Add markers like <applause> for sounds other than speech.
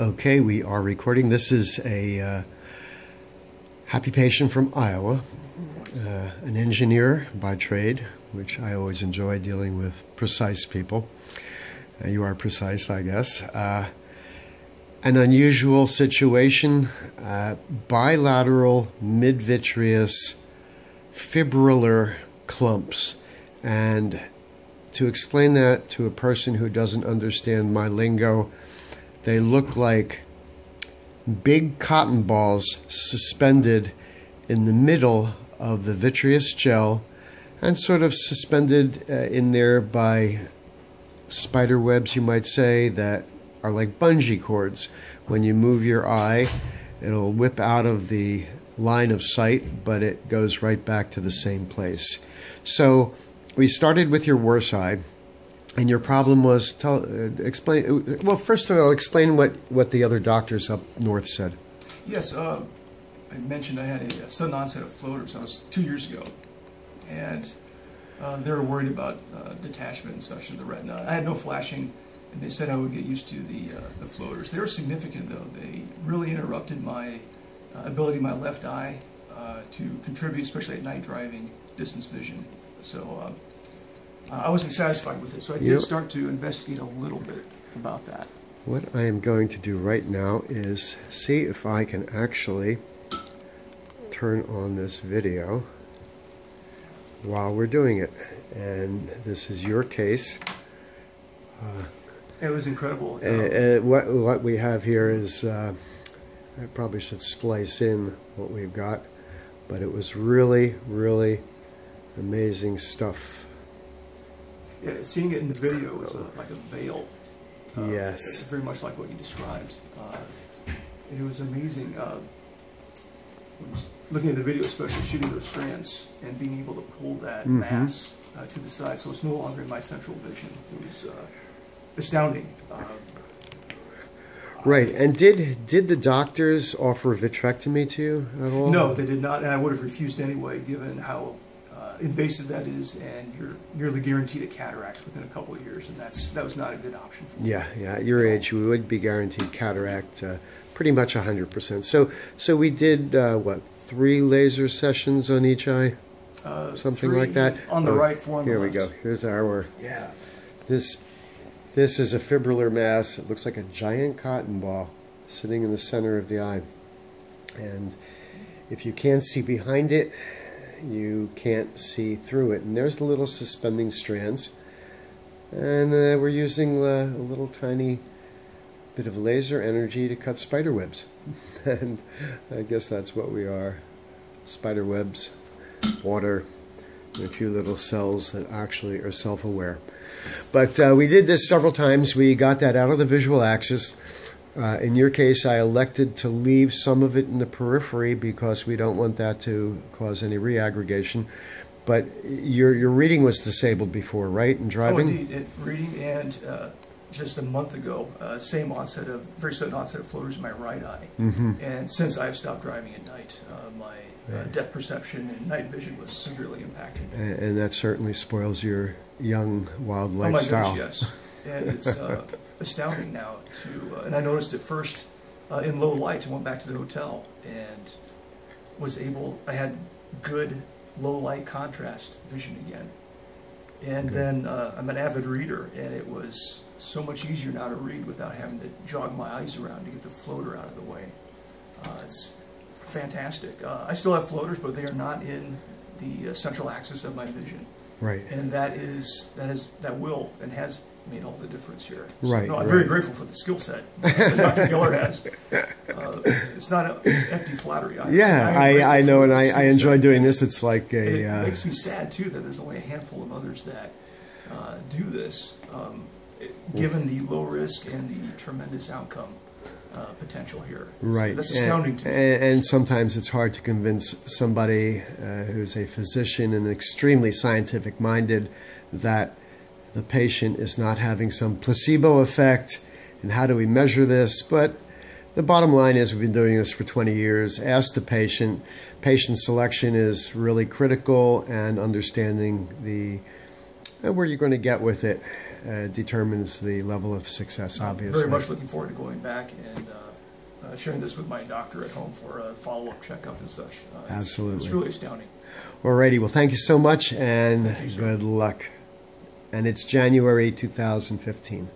Okay, we are recording. This is a uh, happy patient from Iowa, uh, an engineer by trade, which I always enjoy dealing with precise people. Uh, you are precise, I guess. Uh, an unusual situation uh, bilateral midvitreous fibrillar clumps. And to explain that to a person who doesn't understand my lingo, they look like big cotton balls suspended in the middle of the vitreous gel and sort of suspended uh, in there by spider webs, you might say, that are like bungee cords. When you move your eye, it'll whip out of the line of sight, but it goes right back to the same place. So we started with your worst eye and your problem was tell uh, explain. Well, first of all, explain what what the other doctors up north said. Yes, uh, I mentioned I had a, sudden onset of floaters. That was two years ago, and uh, they were worried about uh, detachment and such of the retina. I had no flashing, and they said I would get used to the uh, the floaters. They were significant though. They really interrupted my uh, ability, my left eye, to contribute, especially at night driving, distance vision. So uh, I wasn't satisfied with it, so I did start to investigate a little bit about that. What I am going to do right now is see if I can actually turn on this video while we're doing it. And this is your case. Uh, it was incredible. Uh, uh, what, what we have here is, uh, I probably should splice in what we've got, but it was really, really amazing stuff. Yeah, seeing it in the video was a, like a veil. Uh, yes. It's very much like what you described. Uh, it was amazing. Uh, looking at the video, especially shooting those strands and being able to pull that mm -hmm. mass uh, to the side, so it's no longer in my central vision. It was uh, astounding. Uh, right, and did did the doctors offer vitrectomy to you at all? No, they did not, and I would have refused anyway, given how invasive that is, and you're nearly guaranteed a cataract within a couple of years, and that's that was not a good option for me. Yeah, yeah. At your age, we would be guaranteed cataract, uh, pretty much hundred percent. So, so we did uh, what three laser sessions on each eye, uh, something like that. On the oh, right, four on Here we go. Here's our yeah. This this is a fibrillar mass. It looks like a giant cotton ball sitting in the center of the eye, and if you can't see behind it, you can't see through it. And there's the little suspending strands. And uh, we're using a little tiny bit of laser energy to cut spider webs. <laughs> and I guess that's what we are. Spider webs, water, and a few little cells that actually are self-aware. But uh, we did this several times. We got that out of the visual axis. Uh, in your case, I elected to leave some of it in the periphery because we don't want that to cause any reaggregation. But your your reading was disabled before, right? And driving? Oh, indeed. It, reading and uh, just a month ago, uh, same onset of, very sudden onset of floaters in my right eye. Mm-hmm. And since I've stopped driving at night, uh, my uh, depth perception and night vision was severely impacted. And, and that certainly spoils your young wild oh lifestyle. Oh yes. And it's uh, <laughs> astounding now to, uh, and I noticed it first uh, in low light. I went back to the hotel and was able, I had good low light contrast vision again. And then uh, I'm an avid reader, and it was so much easier now to read without having to jog my eyes around to get the floater out of the way. Uh, it's fantastic. Uh, I still have floaters, but they are not in the uh, central axis of my vision. Right. And that is that is that will and has made all the difference here. So, right. No, I'm right. very grateful for the skill set that Dr. Geller has. <laughs> Uh, it's not an empty flattery. I, yeah, I, I know, and I, I enjoy set. doing this. It's like a. It uh, makes me sad too that there's only a handful of others that uh, do this, um, given the low risk and the tremendous outcome. Uh, potential here. Right. That's astounding and, to me. And, sometimes it's hard to convince somebody uh, who's a physician and extremely scientific minded that the patient is not having some placebo effect. And how do we measure this? But the bottom line is we've been doing this for 20 years. Ask the patient. Patient selection is really critical and understanding the uh, where you're going to get with it. uh, determines the level of success, obviously. Very much looking forward to going back and uh, uh, sharing this with my doctor at home for a follow-up checkup and such. Uh, it's- Absolutely. It's really astounding. Alrighty, well, thank you so much and you, good luck. And it's January 2015.